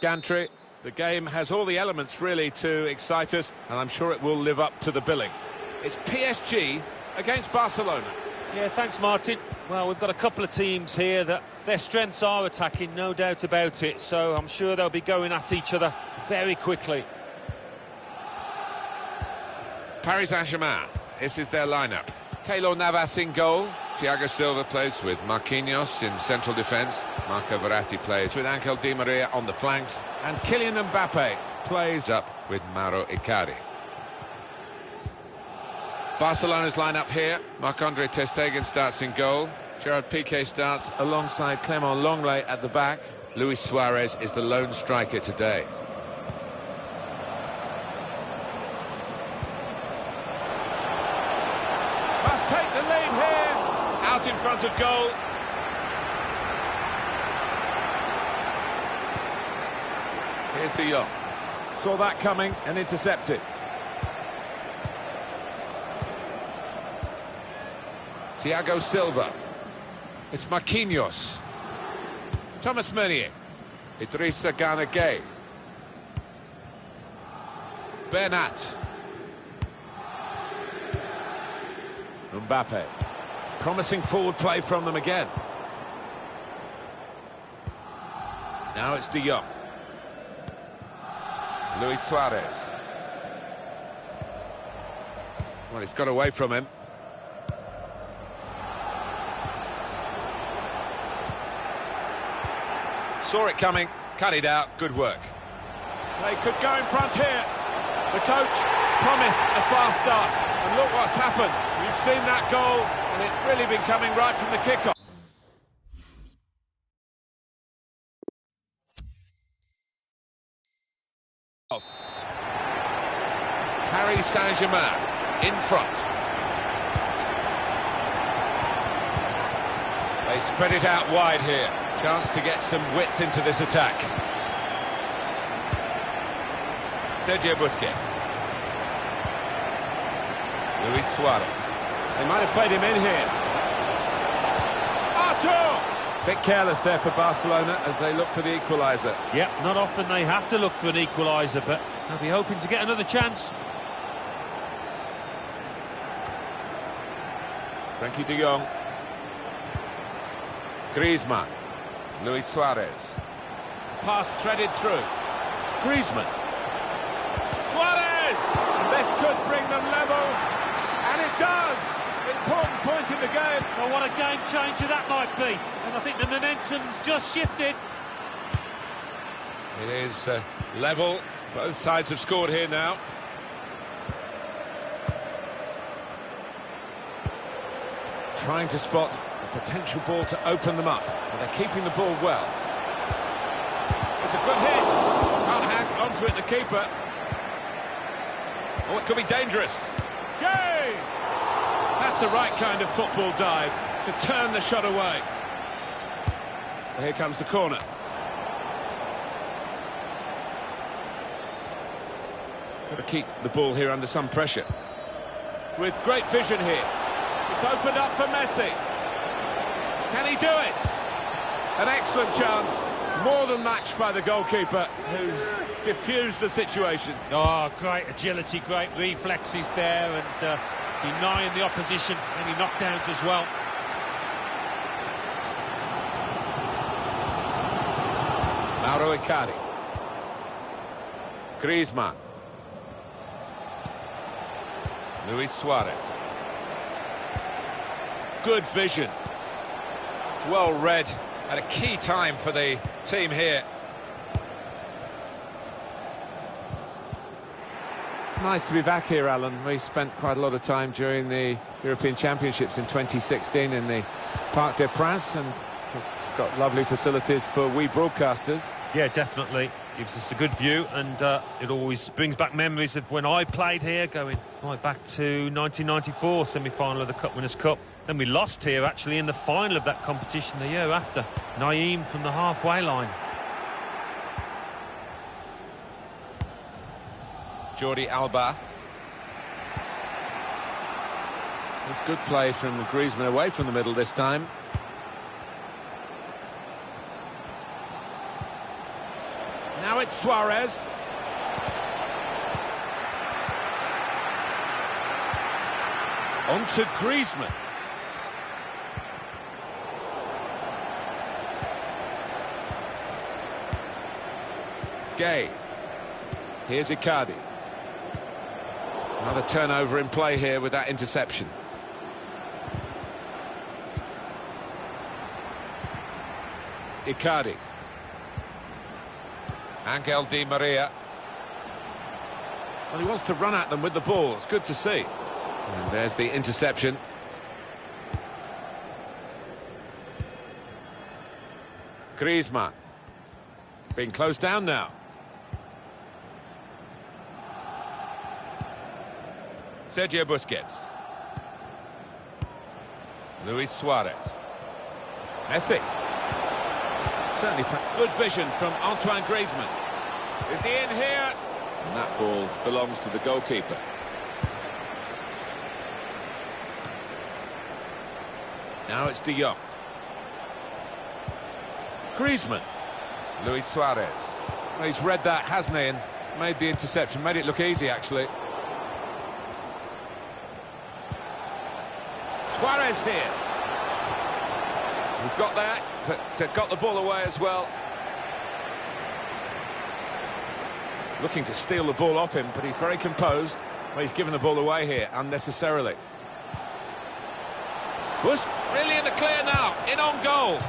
Gantry, the game has all the elements really to excite us, and I'm sure it will live up to the billing. It's PSG against Barcelona. Yeah, thanks, Martin. Well, we've got a couple of teams here that their strengths are attacking, no doubt about it. So I'm sure they'll be going at each other very quickly. Paris Saint-Germain, this is their lineup. Keylor Navas in goal. Thiago Silva plays with Marquinhos in central defence. Marco Verratti plays with Angel Di Maria on the flanks. And Kylian Mbappe plays up with Mauro Icardi. Barcelona's lineup here. Marc-Andre Ter Stegen starts in goal. Gerard Piqué starts alongside Clement Lenglet at the back. Luis Suarez is the lone striker today. Must take the lead here. Out in front of goal. Here's De Jong. Saw that coming and intercepted. Thiago Silva. It's Marquinhos. Thomas Meunier. Idrissa Gana Gueye. Bernat. Mbappe. Promising forward play from them again. Now it's De Jong. Luis Suarez. Well, he's got away from him. Saw it coming, cut it out, good work. They could go in front here. The coach promised a fast start, and look what's happened. You've seen that goal, and it's really been coming right from the kickoff. Paris Saint-Germain in front. They spread it out wide here. Chance to get some width into this attack. Sergio Busquets. Luis Suarez. They might have played him in here. Artur! Bit careless there for Barcelona as they look for the equaliser. Yep, not often they have to look for an equaliser, but they'll be hoping to get another chance. Frenkie de Jong. Griezmann. Luis Suarez. Pass threaded through. Griezmann. Suarez! And this could bring them level. And it does! Important point in the game. Well, what a game changer that might be. And I think the momentum's just shifted. It is uh, level. Both sides have scored here now. Trying to spot a potential ball to open them up. But they're keeping the ball well. It's a good hit. Can't hang onto it, the keeper. Oh, it could be dangerous. Game! That's the right kind of football dive to turn the shot away. Here comes the corner. Got to keep the ball here under some pressure. With great vision here. It's opened up for Messi. Can he do it? An excellent chance. More than matched by the goalkeeper, who's diffused the situation. Oh, great agility, great reflexes there, and uh, denying the opposition any knockdowns as well. Mauro Icardi. Griezmann. Luis Suarez. Good vision. Well read at a key time for the team here. Nice to be back here, Alan. We spent quite a lot of time during the European Championships in 2016 in the Parc des Princes, and it's got lovely facilities for we broadcasters. Yeah, definitely. Gives us a good view, and uh, it always brings back memories of when I played here, going right back to 1994 semi-final of the Cup Winners' Cup. Then we lost here, actually, in the final of that competition the year after. Naeem from the halfway line. Jordi Alba. It's good play from Griezmann away from the middle this time. Now it's Suarez. On to Griezmann. Gueye. Here's Icardi. Another turnover in play here with that interception. Icardi. Angel Di Maria. Well, he wants to run at them with the ball. It's good to see. And there's the interception. Griezmann. Being closed down now. Sergio Busquets. Luis Suarez. Messi. Certainly good vision from Antoine Griezmann. Is he in here? And that ball belongs to the goalkeeper. Now it's De Jong. Griezmann. Luis Suarez. Well, he's read that, hasn't he, and made the interception. Made it look easy, actually. Suarez here. He's got that, but got the ball away as well. Looking to steal the ball off him, but he's very composed. Well, he's given the ball away here unnecessarily. Was really in the clear now, in on goal.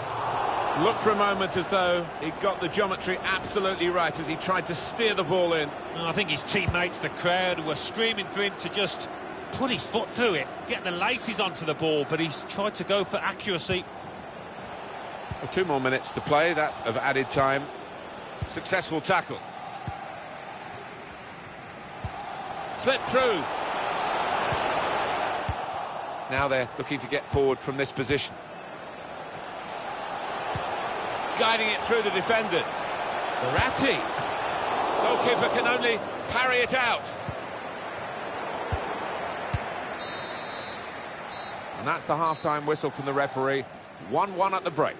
Looked for a moment as though he got the geometry absolutely right as he tried to steer the ball in. I think his teammates, the crowd, were screaming for him to just put his foot through it, get the laces onto the ball, but he's tried to go for accuracy. Well, two more minutes to play, that of added time. Successful tackle. Slip through. Now they're looking to get forward from this position. Guiding it through the defenders. Verratti. Goalkeeper can only parry it out. And that's the half-time whistle from the referee. 1-1 at the break.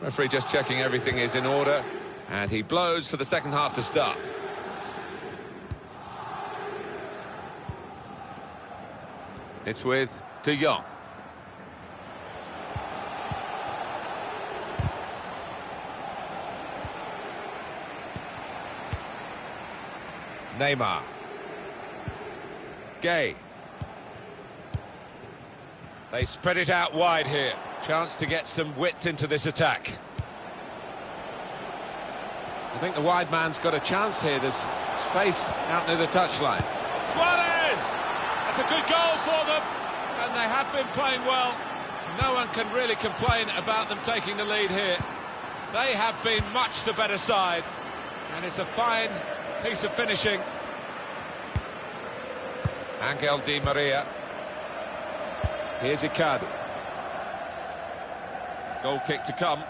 Referee just checking everything is in order, and he blows for the second half to start. It's with De Jong. Neymar. Gueye. They spread it out wide here. Chance to get some width into this attack. I think the wide man's got a chance here. There's space out near the touchline. Suarez! That's a good goal for them. And they have been playing well. No one can really complain about them taking the lead here. They have been much the better side. And it's a fine piece of finishing. Angel Di Maria. Here's Icardi. Goal kick to come.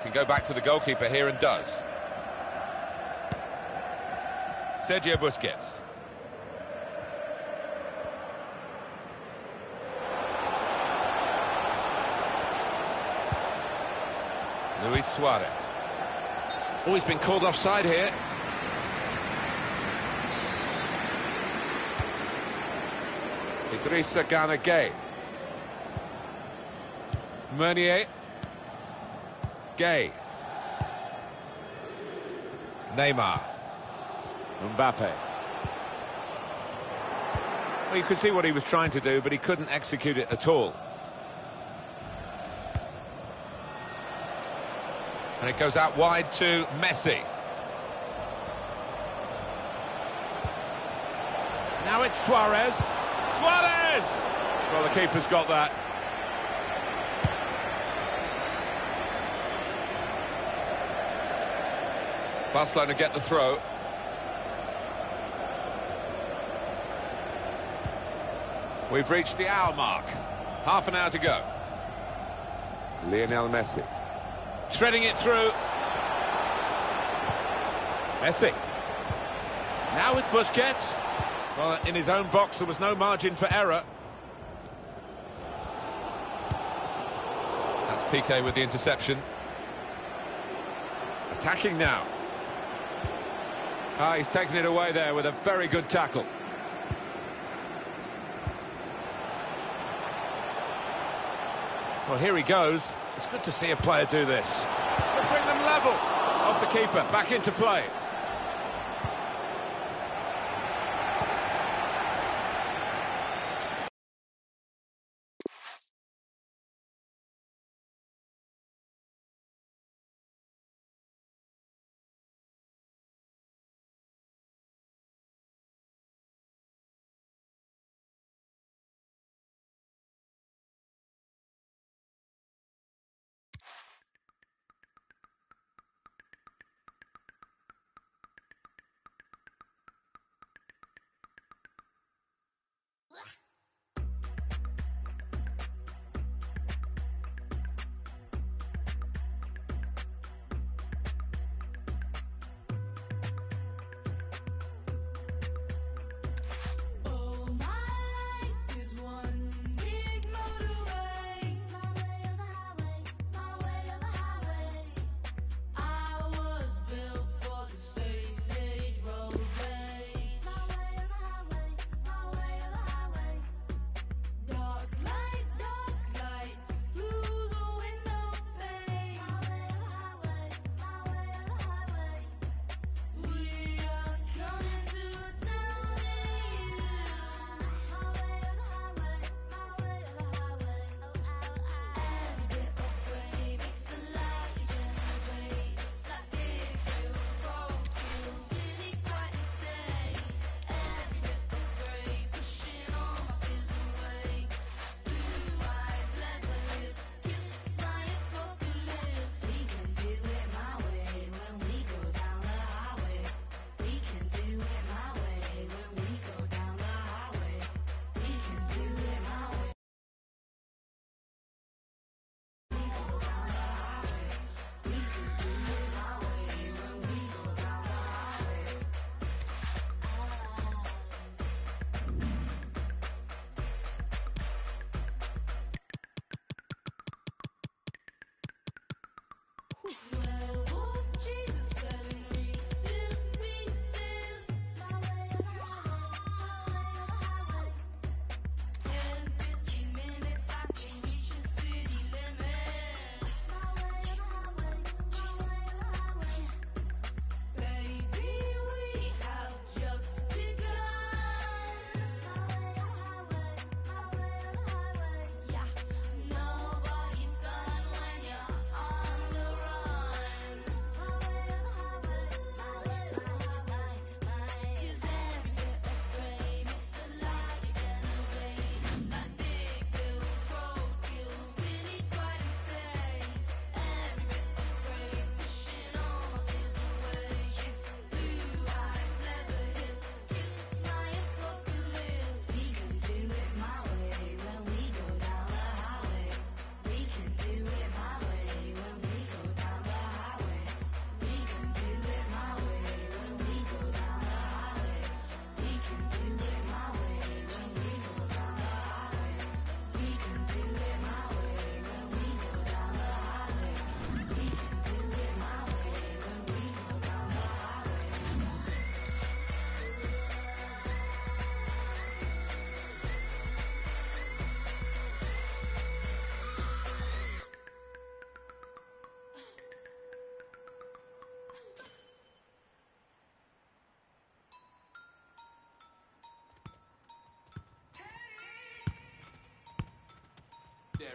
Can go back to the goalkeeper here and does. Sergio Busquets. Luis Suarez. Oh, he's been called offside here. Idrissa Gana Gueye. Meunier. Gueye. Neymar. Mbappe. Well, you could see what he was trying to do, but he couldn't execute it at all. And it goes out wide to Messi. Now it's Suarez. Suarez! Well, the keeper's got that. Barcelona get the throw. We've reached the hour mark. Half an hour to go. Lionel Messi threading it through. Messi. Now with Busquets. Well, in his own box, there was no margin for error. That's Piqué with the interception. Attacking now. Ah, he's taken it away there with a very good tackle. Well, here he goes. It's good to see a player do this. Bring them level off the keeper, back into play.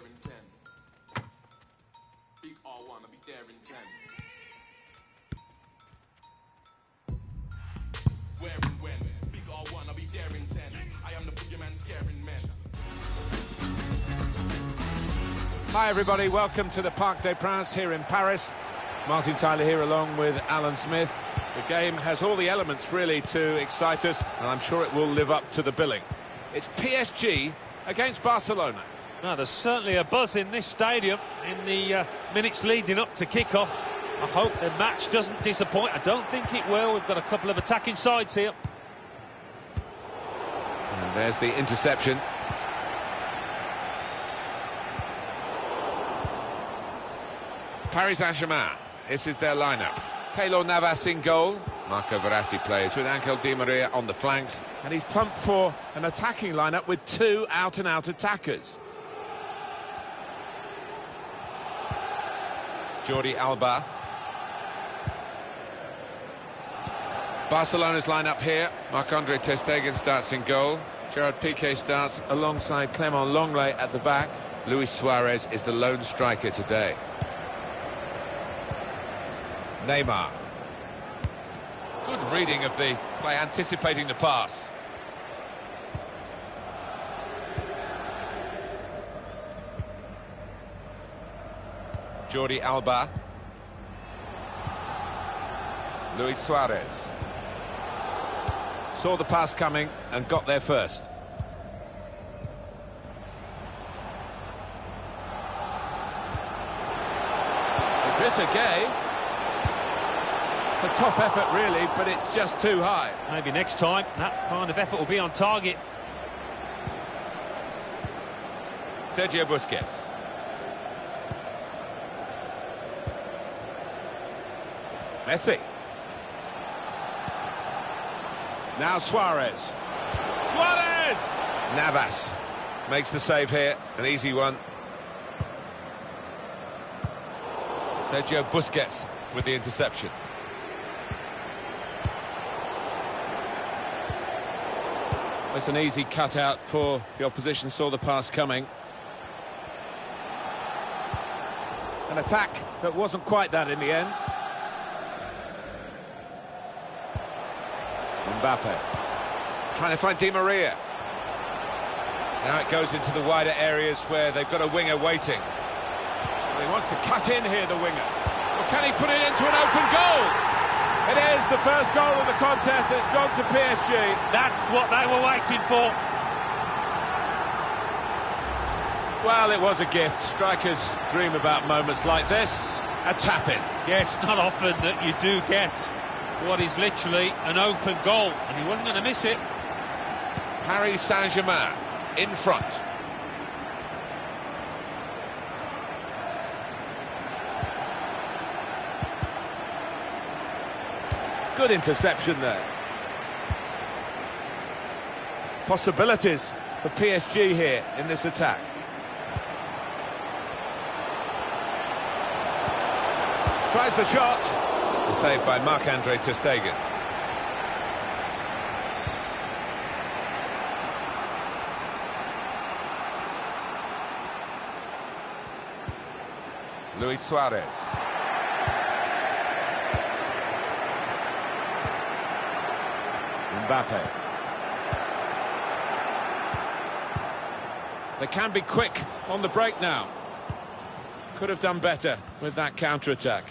in ten. Big R i be there in ten. Where and when? Big R be there in ten. I am the boogeyman scaring men. Hi everybody, welcome to the Parc des Princes here in Paris. Martin Tyler here along with Alan Smith. The game has all the elements really to excite us and I'm sure it will live up to the billing. It's PSG against Barcelona. No, there's certainly a buzz in this stadium in the uh, minutes leading up to kick-off. I hope the match doesn't disappoint. I don't think it will. We've got a couple of attacking sides here. And there's the interception. Paris Saint-Germain, this is their lineup. Keylor Navas in goal. Marco Verratti plays with Angel Di Maria on the flanks. And he's pumped for an attacking lineup with two out-and-out -out attackers. Jordi Alba. Barcelona's lineup here. Marc-Andre Ter Stegen starts in goal. Gerard Piqué starts alongside Clement Lenglet at the back. Luis Suarez is the lone striker today. Neymar. Good reading of the play, anticipating the pass. Jordi Alba. Luis Suarez. Saw the pass coming and got there first. Idrissa Gueye. It's a top effort, really, but it's just too high. Maybe next time that kind of effort will be on target. Sergio Busquets. Messi. Now Suarez. Suarez! Navas makes the save here, an easy one. Sergio Busquets with the interception. It's an easy cutout for the opposition, saw the pass coming. An attack that wasn't quite that in the end. Mbappe. Trying to find Di Maria. Now it goes into the wider areas where they've got a winger waiting. Well, he wants to cut in here, the winger. Well, can he put it into an open goal? It is the first goal of the contest. It's gone to PSG. That's what they were waiting for. Well, it was a gift. Strikers dream about moments like this. A tap-in. Yes, not often that you do get what is literally an open goal, and he wasn't going to miss it. Paris Saint-Germain in front. Good interception there. Possibilities for PSG here in this attack. Tries the shot. The save by Marc-Andre Ter Stegen. Luis Suarez. Mbappe. They can be quick on the break now. Could have done better with that counter-attack.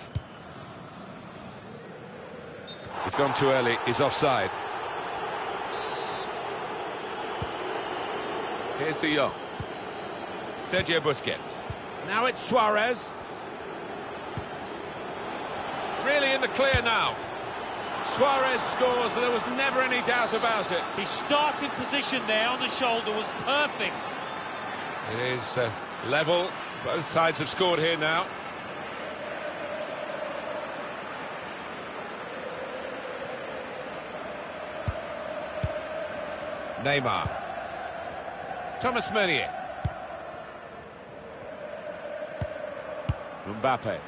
He's gone too early, he's offside. Here's De Jong. Sergio Busquets. Now it's Suarez. Really in the clear now. Suarez scores, and there was never any doubt about it. His starting position there on the shoulder was perfect. It is uh, level. Both sides have scored here now. Neymar. Thomas Meunier. Mbappe.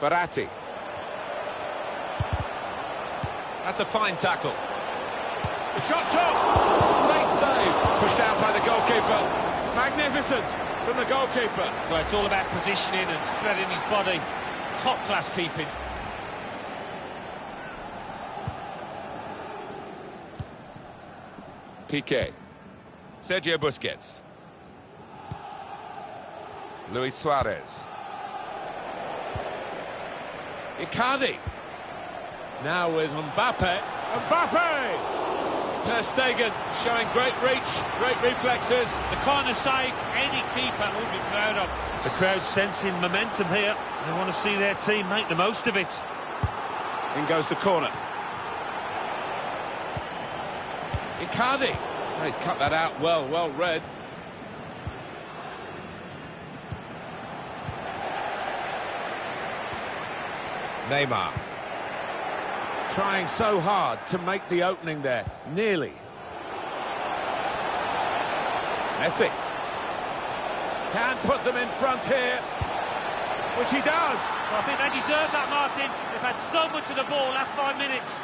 Verratti. That's a fine tackle. The shot's up! Great save. Pushed out by the goalkeeper. Magnificent from the goalkeeper. Well, it's all about positioning and spreading his body. Top-class keeping. Piqué. Sergio Busquets. Luis Suarez. Icardi. Now with Mbappe. Mbappe! Ter Stegen showing great reach, great reflexes. The corner of save any keeper would be proud of. The crowd sensing momentum here. They want to see their team make the most of it. In goes the corner. Icardi. Oh, he's cut that out well, well read. Neymar. Trying so hard to make the opening there. Nearly. Messi. Can put them in front here. Which he does. Well, I think they deserve that, Martin. They've had so much of the ball last five minutes.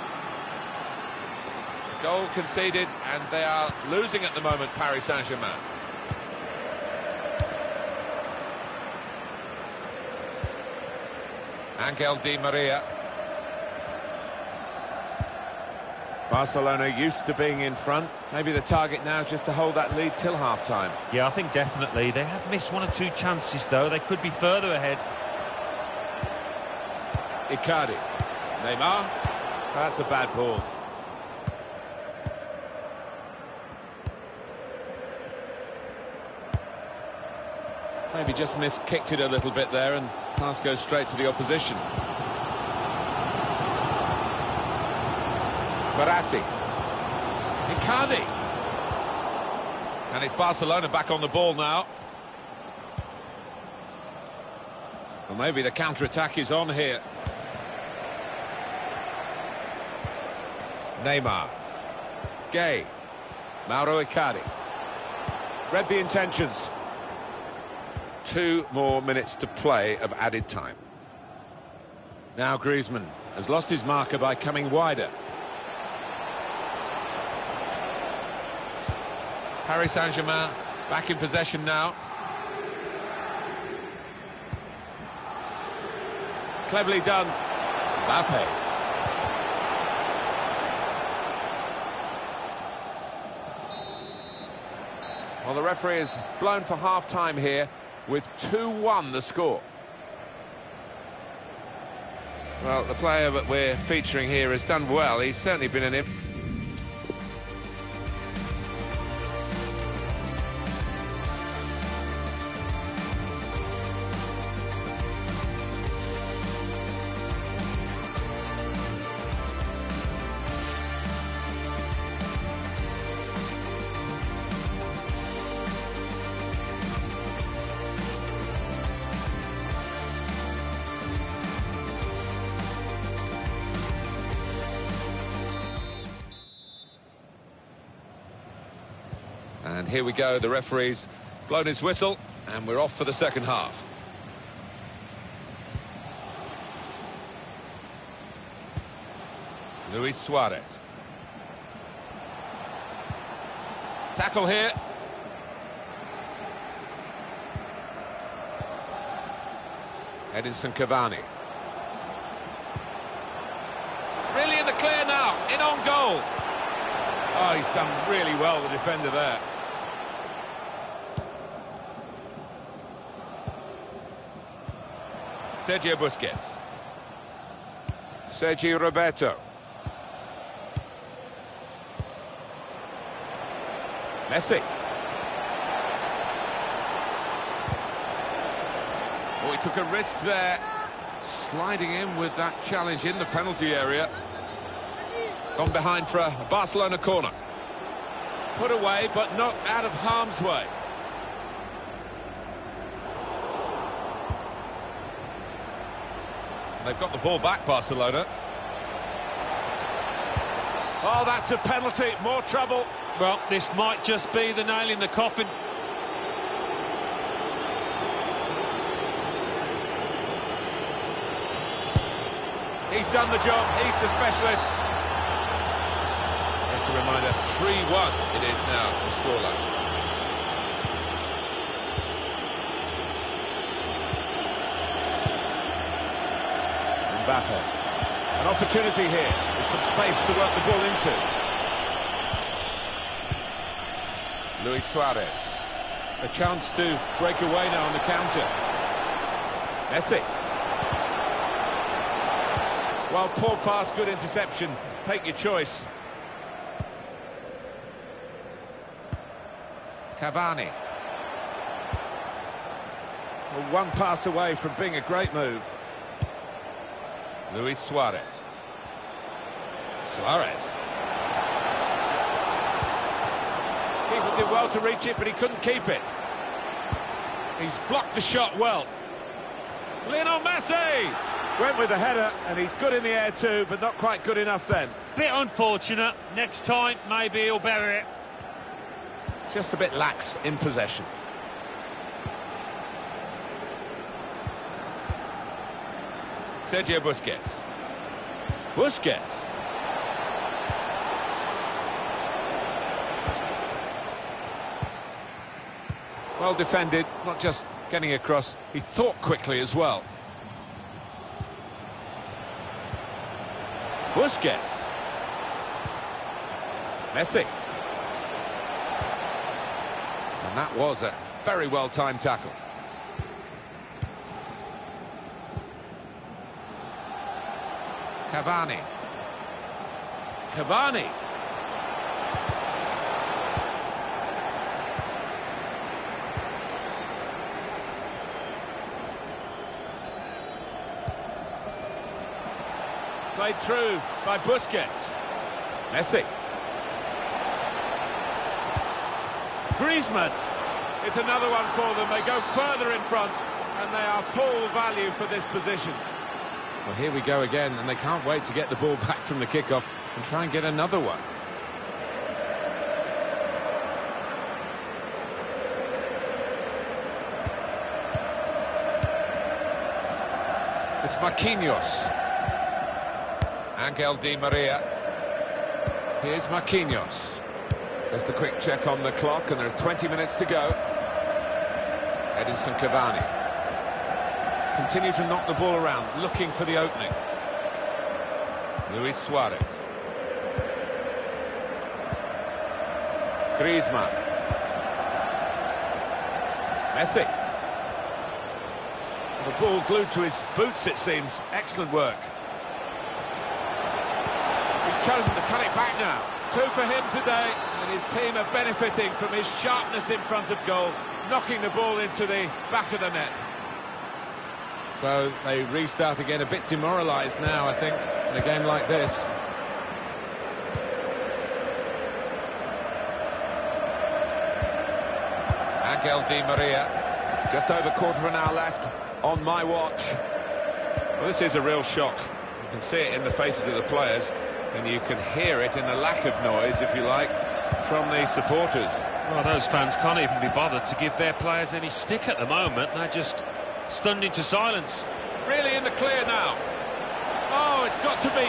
Goal conceded, and they are losing at the moment, Paris Saint-Germain. Angel Di Maria. Barcelona used to being in front. Maybe the target now is just to hold that lead till half-time. Yeah, I think definitely. They have missed one or two chances, though. They could be further ahead. Icardi. Neymar. That's a bad ball. Maybe just miskicked it a little bit there and pass goes straight to the opposition. Verratti. Icardi. And it's Barcelona back on the ball now. Well, maybe the counter-attack is on here. Neymar. Gueye. Mauro Icardi. Read the intentions. Two more minutes to play of added time. Now Griezmann has lost his marker by coming wider. Paris Saint-Germain back in possession now. Cleverly done. Mbappe. Well, the referee has blown for half-time here with 2-1 the score. Well, the player that we're featuring here has done well. He's certainly been an... here we go, the referee's blown his whistle, and we're off for the second half. Luis Suarez. Tackle here. Edinson Cavani. Really in the clear now, in on goal. Oh, he's done really well, the defender there. Sergio Busquets. Sergio Roberto. Messi. Oh, he took a risk there, sliding in with that challenge in the penalty area. Gone behind for a Barcelona corner. Put away, but not out of harm's way. They've got the ball back, Barcelona. Oh, that's a penalty. More trouble. Well, this might just be the nail in the coffin. He's done the job. He's the specialist. Just a reminder, 3-1 it is now, the scoreline. Mbappe. An opportunity here. There's some space to work the ball into. Luis Suarez. A chance to break away now on the counter. Messi. Well, poor pass, good interception. Take your choice. Cavani. Well, one pass away from being a great move. Luis Suarez. Suarez. Keeper did well to reach it, but he couldn't keep it. He's blocked the shot well. Lionel Messi! Went with the header, and he's good in the air too, but not quite good enough then. Bit unfortunate. Next time, maybe he'll bury it. Just a bit lax in possession. Sergio Busquets. Busquets. Well defended, not just getting across, he thought quickly as well. Busquets. Messi. And that was a very well-timed tackle. Cavani. Cavani. Played through by Busquets. Messi. Griezmann. It's another one for them. They go further in front, and they are full value for this position. Well, here we go again, and they can't wait to get the ball back from the kickoff and try and get another one. It's Marquinhos. Angel Di Maria. Here's Marquinhos. Just a quick check on the clock, and there are 20 minutes to go. Edinson Cavani. Continue to knock the ball around, looking for the opening. Luis Suarez. Griezmann. Messi. The ball glued to his boots, it seems. Excellent work. He's chosen to cut it back now. Two for him today, and his team are benefiting from his sharpness in front of goal, knocking the ball into the back of the net. So they restart again, a bit demoralised now, I think, in a game like this. Angel Di Maria. Just over quarter of an hour left on my watch. Well, this is a real shock. You can see it in the faces of the players, and you can hear it in the lack of noise, if you like, from the supporters. Well, those fans can't even be bothered to give their players any stick at the moment. They're just stunned into silence. Really in the clear now. Oh, it's got to be.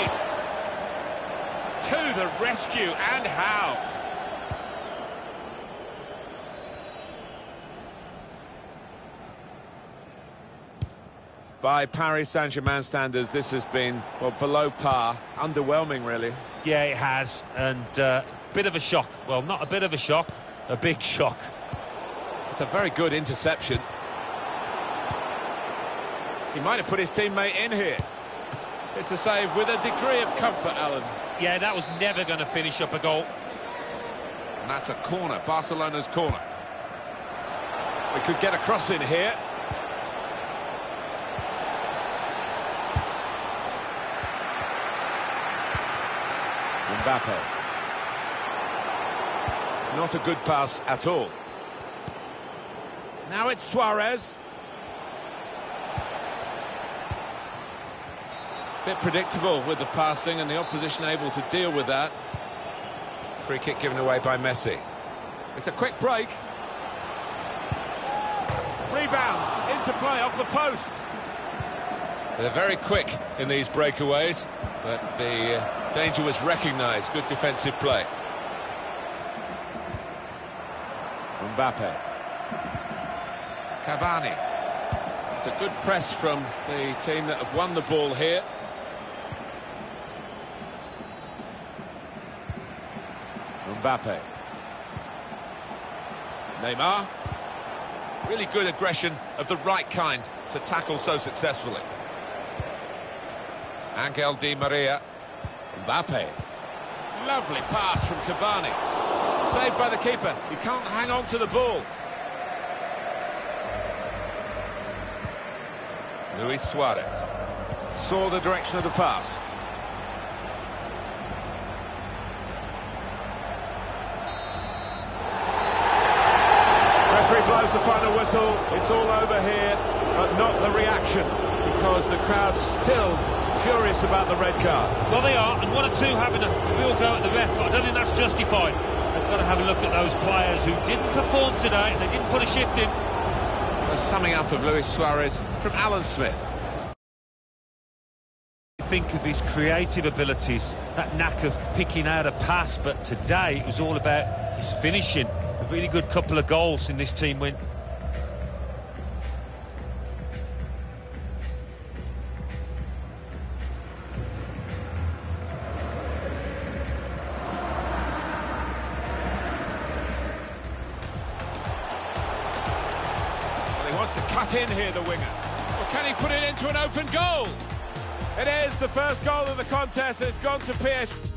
To the rescue, and how. By Paris Saint-Germain standards, this has been, well, below par, underwhelming, really. Yeah, it has, and uh, bit of a shock. Well, not a bit of a shock, a big shock. It's a very good interception. He might have put his teammate in here. It's a save with a degree of comfort, Alan. Yeah, that was never going to finish up a goal. And that's a corner, Barcelona's corner. We could get a cross in here. Mbappe. Not a good pass at all. Now it's Suarez. Bit predictable with the passing and the opposition able to deal with that. Free kick given away by Messi. It's a quick break. Rebounds into play off the post. They're very quick in these breakaways, but the uh, danger was recognised. Good defensive play. Mbappe. Cavani. It's a good press from the team that have won the ball here. Mbappe. Neymar. Really good aggression of the right kind to tackle so successfully. Angel Di Maria. Mbappe. Lovely pass from Cavani. Saved by the keeper. He can't hang on to the ball. Luis Suarez saw the direction of the pass. The final whistle. It's all over here, but not the reaction because the crowd's still furious about the red card. Well, they are, and one or two having a real go at the ref, but I don't think that's justified. They've got to have a look at those players who didn't perform today. They didn't put a shift in. A summing up of Luis Suarez from Alan Smith. Think of his creative abilities, that knack of picking out a pass, but today it was all about his finishing. A really good couple of goals in this team win. Well, he wants to cut in here, the winger. Or can he put it into an open goal? It is the first goal of the contest. It's gone to PSG.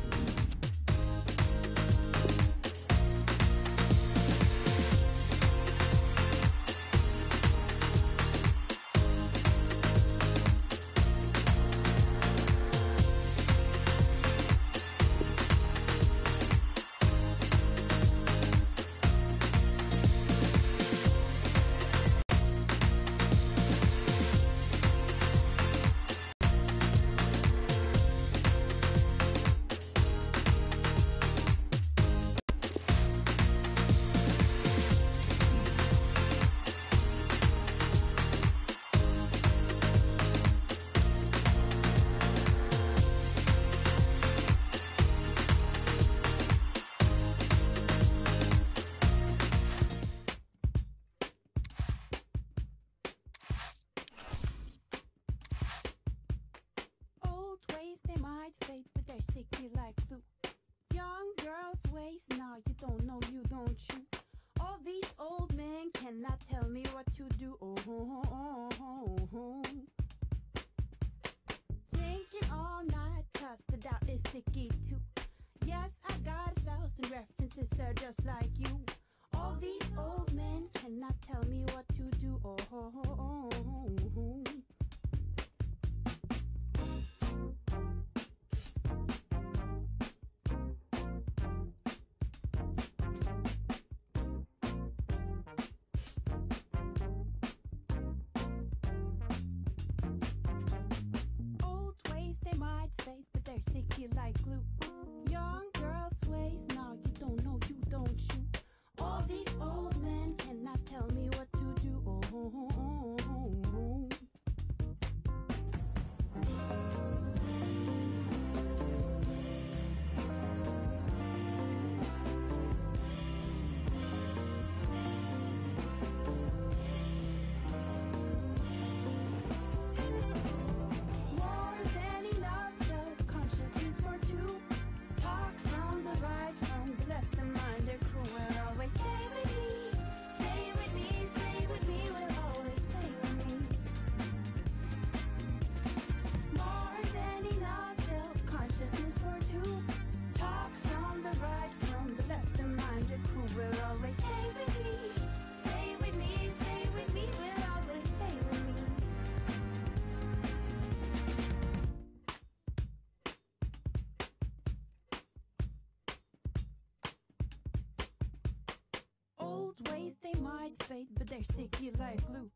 Ways they might fade, but they're sticky like glue.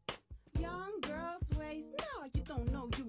Young girls' ways, no, you don't know, you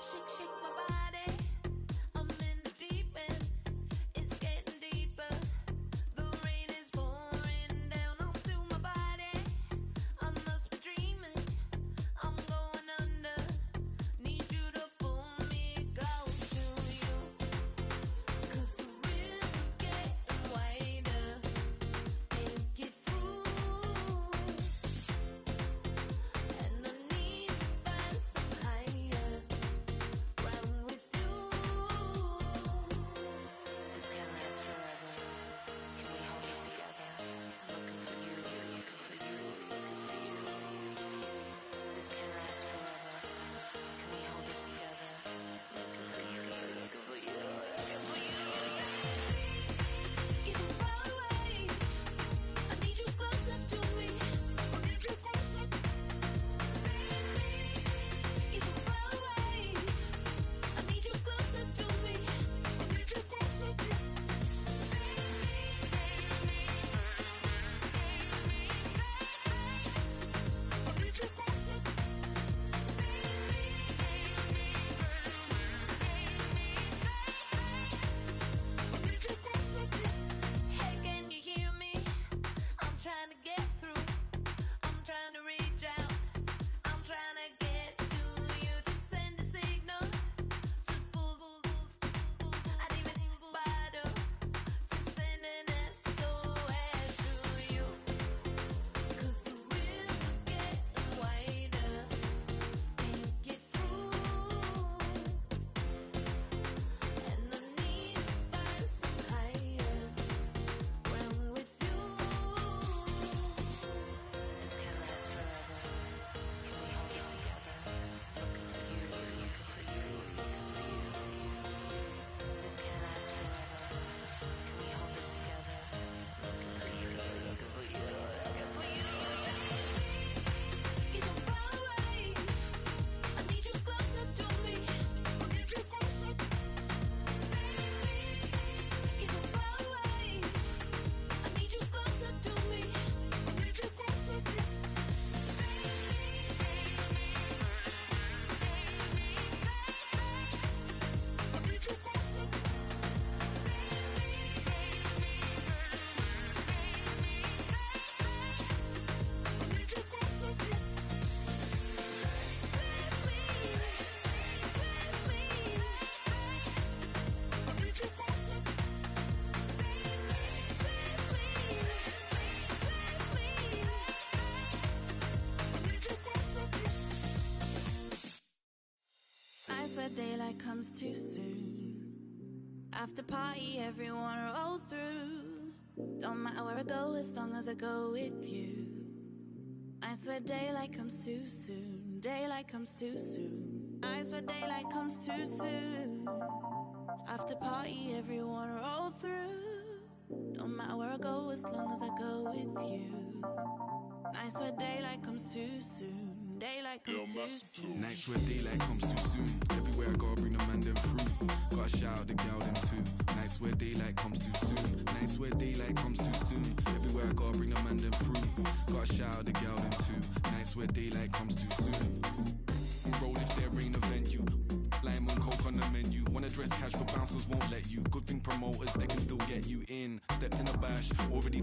Shake, shake my body. Comes too soon. After party, everyone roll through. Don't matter where I go as long as I go with you. I swear daylight comes too soon. Daylight comes too soon. I swear daylight comes too soon. After party, everyone roll through. Don't matter where I go as long as I go with you. I swear daylight comes too soon. Daylight comes too soon. Nights where daylight comes too soon. Everywhere I go, I bring the man them through. Gotta shout out the gal them too. Nights where daylight comes too soon. Nights where daylight comes too soon. Everywhere I go, I bring the man them through. Gotta shout out the gal them too. Nights where daylight comes too soon. Dress cash, but bouncers won't let you. Good thing promoters, they can still get you in. Stepped in a bash, already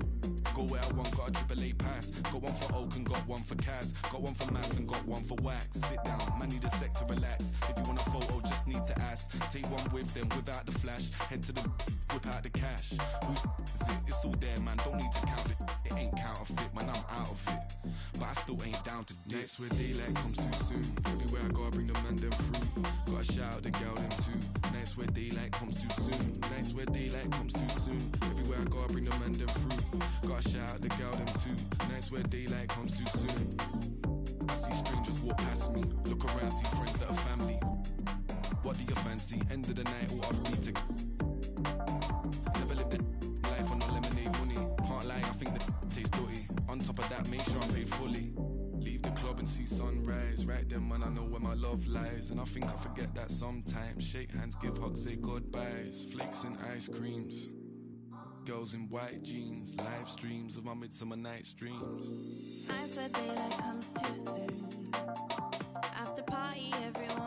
go I want. Got a triple A pass. Got one for Oak and got one for Kaz. Got one for Mass and got one for Wax. Sit down, man, need a sec to relax. If you want a photo, just need to ask. Take one with them without the flash. Head to the whip out the cash. Who's it? It's all there, man. Don't need to count it. It ain't counterfeit, man. I'm out of it. But I still ain't down to dip. Nights where daylight comes too soon. Everywhere I go, I bring the man them through. Gotta shout out the gal them too. Nights where daylight comes too soon. Nights where daylight comes too soon. Everywhere I go, I bring the man them through. Gotta shout out the gal them too. Nights where daylight comes too soon. I see strangers walk past me. Look around, see friends that are family. What do you fancy? End of the night, all off me to. Sunrise. Right then, man, I know where my love lies. And I think I forget that sometimes. Shake hands, give hugs, say goodbyes. Flakes and ice creams. Girls in white jeans. Live streams of my midsummer night's dreams. I swear daylight comes too soon. After party, everyone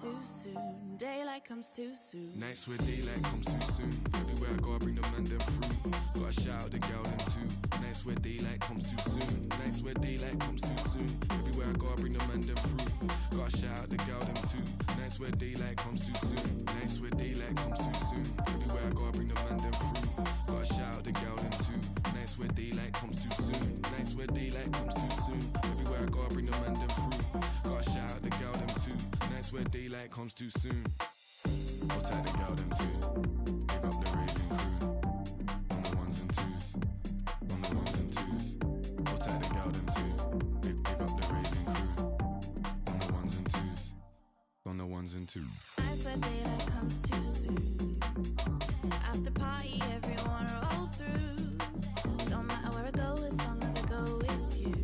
too soon. Daylight comes too soon. Nights where daylight comes too soon. Everywhere I go, I bring the man them through. Gotta shout out the gal them too. Nights where daylight comes too soon. Nights where daylight comes too soon. Everywhere I go, I bring the man them through. Gotta shout out the gal them too. Nights where daylight comes too soon. Nights where daylight comes too soon. Everywhere I go, I bring the man them through. Nights where daylight comes too soon. I'll tag the gal them too. Pick up the raving crew. On the ones and twos. On the ones and twos. I'll tag the gal them too. Pick, pick up the raving crew. On the ones and twos. On the ones and twos. Nights where daylight comes too soon. After party, everyone roll through. Don't matter where I go as long as I go with you.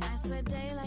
Nights where daylight.